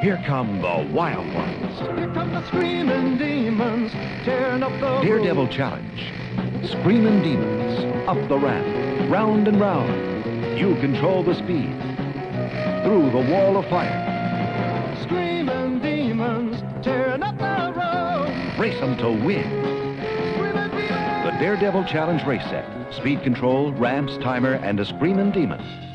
Here come the wild ones. Here come the screaming demons, tearing up the Daredevil road. Challenge. Screaming demons. Up the ramp. Round and round. You control the speed. Through the wall of fire. Screaming demons, tearing up the road. Race them to win. The Daredevil Challenge race set. Speed control, ramps, timer, and a screaming demon.